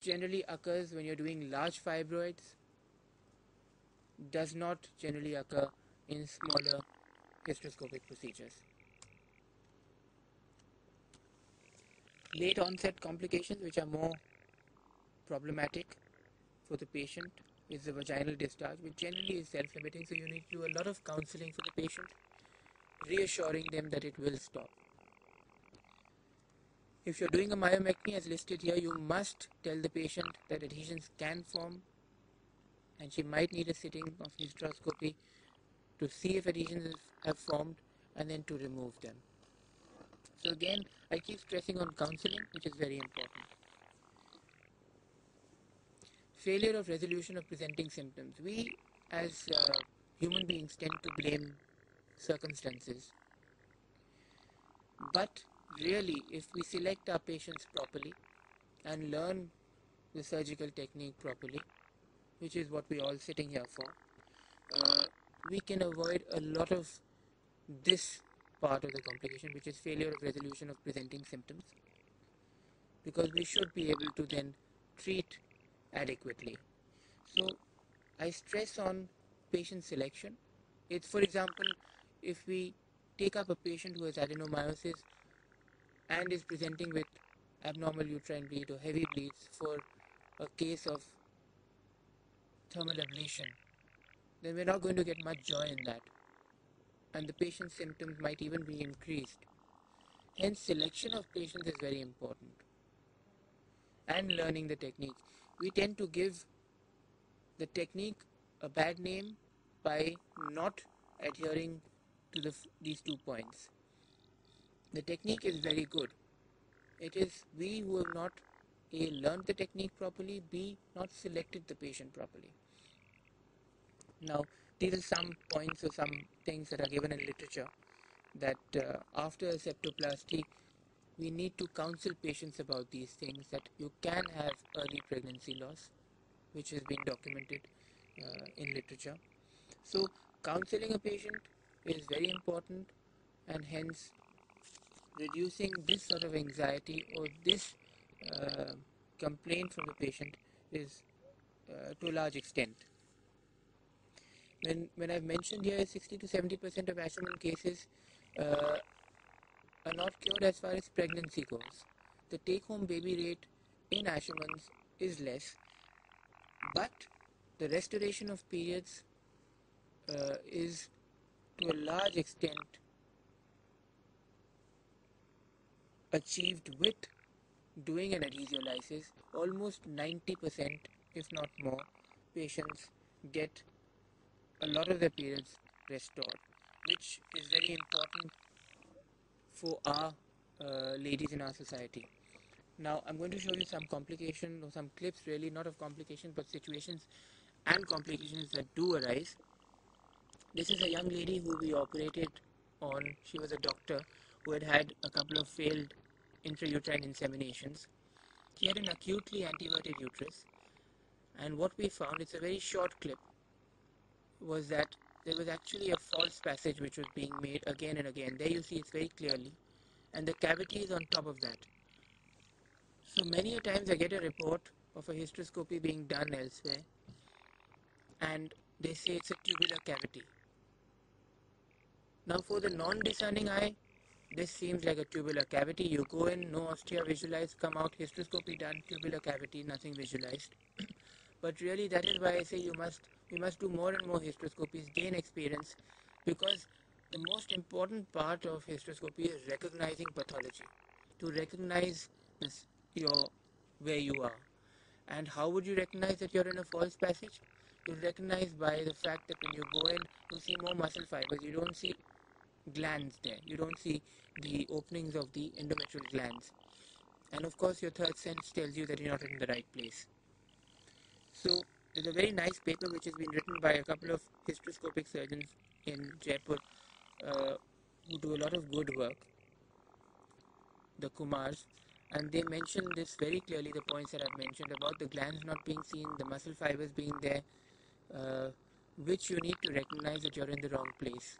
generally occurs when you're doing large fibroids does not generally occur in smaller hysteroscopic procedures. Late onset complications which are more problematic for the patient is the vaginal discharge which generally is self-limiting so you need to do a lot of counseling for the patient reassuring them that it will stop. If you're doing a myomectomy as listed here, you must tell the patient that adhesions can form and she might need a sitting of hysteroscopy to see if adhesions have formed and then to remove them. So again, I keep stressing on counseling, which is very important. Failure of resolution of presenting symptoms. We, as uh, human beings, tend to blame circumstances. But really, if we select our patients properly and learn the surgical technique properly, which is what we're all sitting here for, uh, we can avoid a lot of this part of the complication, which is failure of resolution of presenting symptoms, because we should be able to then treat adequately. So I stress on patient selection. It's, for example, if we take up a patient who has adenomyosis and is presenting with abnormal uterine bleed or heavy bleeds for a case of thermal ablation, then we're not going to get much joy in that. And the patient's symptoms might even be increased. Hence, selection of patients is very important. And learning the technique. We tend to give the technique a bad name by not adhering to the, these two points. The technique is very good. It is we who have not A. learned the technique properly, B. not selected the patient properly. Now, these are some points or some things that are given in literature that uh, after a septoplasty, we need to counsel patients about these things that you can have early pregnancy loss, which has been documented uh, in literature. So, counseling a patient is very important and hence reducing this sort of anxiety or this uh, complaint from the patient is uh, to a large extent. When, when I've mentioned here 60 to 70% of Asherman cases uh, are not cured as far as pregnancy goes. The take-home baby rate in Asherman's is less, but the restoration of periods uh, is to a large extent achieved with doing an adhesiolysis. Almost 90% if not more patients get a lot of their periods restored which is very important for our uh, ladies in our society. Now I'm going to show you some complications or some clips really not of complications but situations and complications that do arise this is a young lady who we operated on. She was a doctor who had had a couple of failed intrauterine inseminations. She had an acutely anteverted uterus, and what we found, it's a very short clip, was that there was actually a false passage which was being made again and again. There you see it very clearly, and the cavity is on top of that. So many a times I get a report of a hysteroscopy being done elsewhere, and they say it's a tubular cavity. Now for the non-discerning eye, this seems like a tubular cavity. You go in, no ostia visualized, come out, hysteroscopy done, tubular cavity, nothing visualized. but really that is why I say you must, we must do more and more hysteroscopies, gain experience, because the most important part of hysteroscopy is recognizing pathology, to recognize this, your, where you are. And how would you recognize that you're in a false passage? You recognize by the fact that when you go in, you see more muscle fibers. You don't see glands there. You don't see the openings of the endometrial glands. And of course, your third sense tells you that you're not in the right place. So, there's a very nice paper which has been written by a couple of hysteroscopic surgeons in Jaipur uh, who do a lot of good work, the Kumars, and they mention this very clearly the points that I've mentioned about the glands not being seen, the muscle fibers being there, uh, which you need to recognize that you're in the wrong place.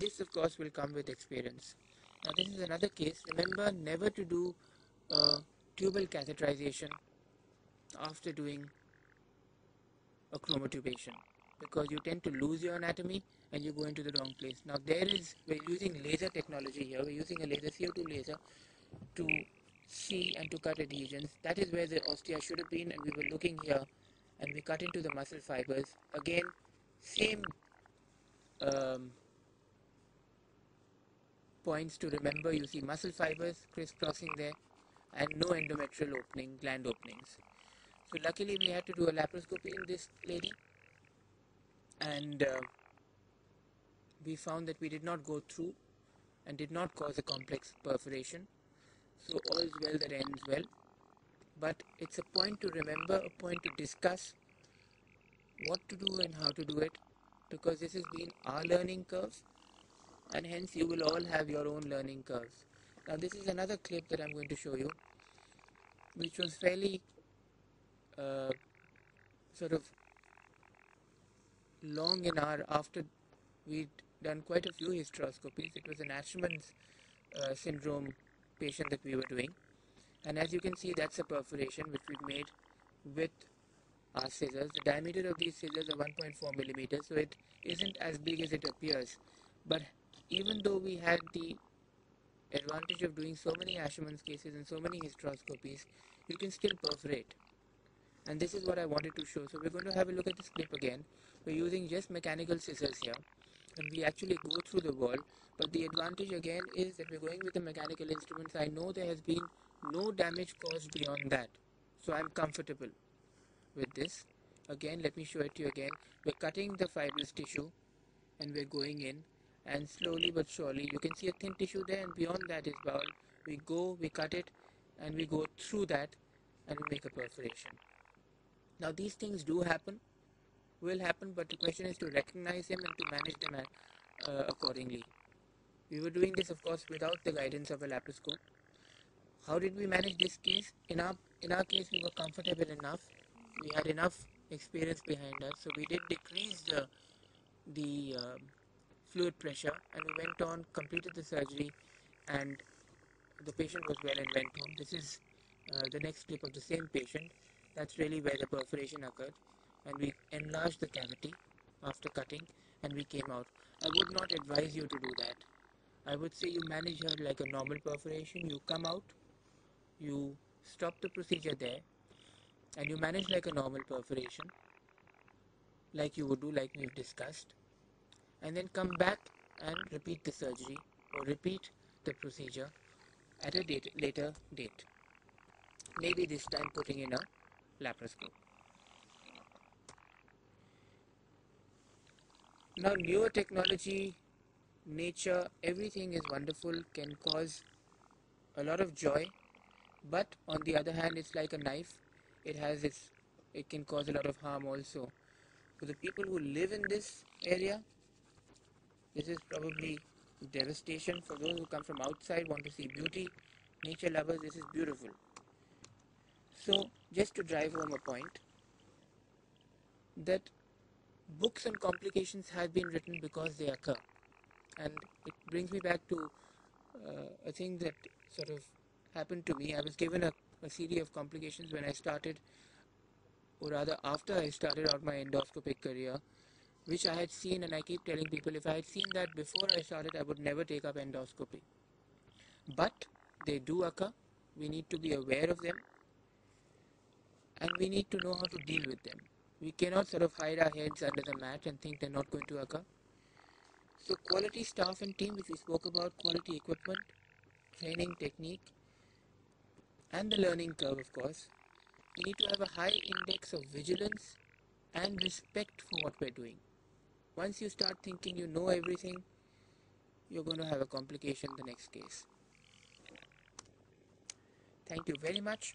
This of course will come with experience. Now this is another case. Remember never to do uh, tubal catheterization after doing a chromotubation because you tend to lose your anatomy and you go into the wrong place. Now there is, we're using laser technology here, we're using a laser CO2 laser to see and to cut adhesions. That is where the ostia should have been and we were looking here and we cut into the muscle fibers. Again, same um, points to remember. You see muscle fibers crisscrossing there and no endometrial opening, gland openings. So luckily we had to do a laparoscopy in this lady and uh, we found that we did not go through and did not cause a complex perforation. So all is well that ends well. But it's a point to remember, a point to discuss what to do and how to do it because this has been our learning curve and hence you will all have your own learning curves. Now this is another clip that I'm going to show you which was fairly uh, sort of long in our after we'd done quite a few hysteroscopies. It was an Asherman's uh, syndrome patient that we were doing and as you can see that's a perforation which we've made with our scissors. The diameter of these scissors are 1.4 millimeters so it isn't as big as it appears but even though we had the advantage of doing so many Asherman's cases and so many hysteroscopies you can still perforate. And this is what I wanted to show. So we're going to have a look at this clip again. We're using just mechanical scissors here. And we actually go through the wall but the advantage again is that we're going with the mechanical instruments. I know there has been no damage caused beyond that. So I'm comfortable with this. Again let me show it to you again. We're cutting the fibrous tissue and we're going in and slowly but surely you can see a thin tissue there and beyond that is bowel. We go we cut it and we go through that and we make a perforation. Now these things do happen will happen but the question is to recognize them and to manage them uh, accordingly. We were doing this of course without the guidance of a laparoscope. How did we manage this case? In our in our case we were comfortable enough. We had enough experience behind us so we did decrease the the uh, fluid pressure and we went on completed the surgery and the patient was well and went home. This is uh, the next clip of the same patient. That's really where the perforation occurred. And we enlarged the cavity after cutting and we came out. I would not advise you to do that. I would say you manage her like a normal perforation, you come out, you stop the procedure there and you manage like a normal perforation like you would do like we've discussed and then come back and repeat the surgery or repeat the procedure at a date, later date. Maybe this time putting in a laparoscope. Now, newer technology, nature, everything is wonderful, can cause a lot of joy, but on the other hand, it's like a knife. It has its, it can cause a lot of harm also. For the people who live in this area, this is probably devastation. For those who come from outside, want to see beauty, nature lovers, this is beautiful. So, just to drive home a point, that books on complications have been written because they occur. And it brings me back to uh, a thing that sort of happened to me. I was given a, a CD of complications when I started, or rather after I started out my endoscopic career, which I had seen, and I keep telling people if I had seen that before I started, I would never take up endoscopy. But they do occur. We need to be aware of them, and we need to know how to deal with them. We cannot sort of hide our heads under the mat and think they're not going to occur. So quality staff and team, which we spoke about, quality equipment, training technique, and the learning curve, of course. We need to have a high index of vigilance and respect for what we're doing. Once you start thinking you know everything, you're going to have a complication the next case. Thank you very much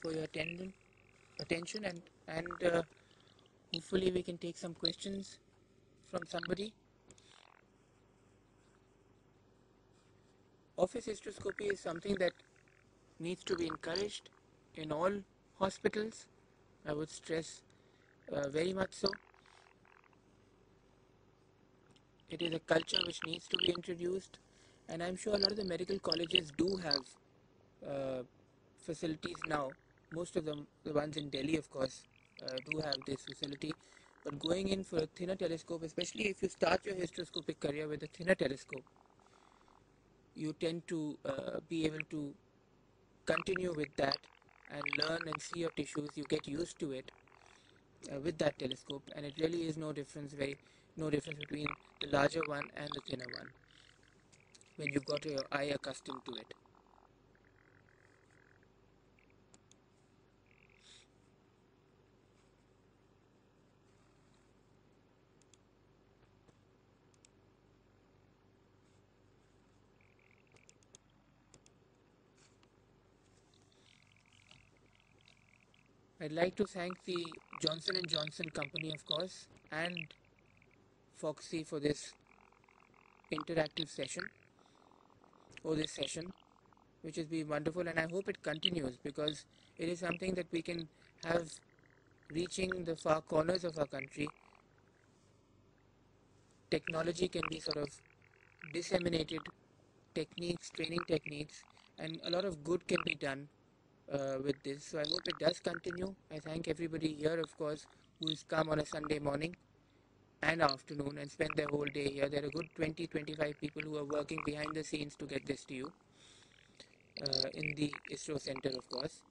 for your attention and and uh, hopefully we can take some questions from somebody. Office hysteroscopy is something that needs to be encouraged in all hospitals. I would stress uh, very much so it is a culture which needs to be introduced and I'm sure a lot of the medical colleges do have uh, facilities now most of them, the ones in Delhi, of course, uh, do have this facility. But going in for a thinner telescope, especially if you start your hysteroscopic career with a thinner telescope, you tend to uh, be able to continue with that and learn and see your tissues. You get used to it uh, with that telescope, and it really is no difference. Very no difference between the larger one and the thinner one when you've got your eye accustomed to it. I'd like to thank the Johnson & Johnson company of course and FOGSI for this interactive session or this session which has been wonderful and I hope it continues because it is something that we can have reaching the far corners of our country. Technology can be sort of disseminated techniques, training techniques and a lot of good can be done uh, with this. So I hope it does continue. I thank everybody here, of course, who's come on a Sunday morning and afternoon and spend their whole day here. There are good 20 25 people who are working behind the scenes to get this to you uh, in the ISRO center, of course.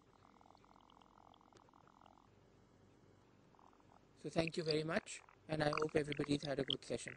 So, thank you very much, and I hope everybody's had a good session.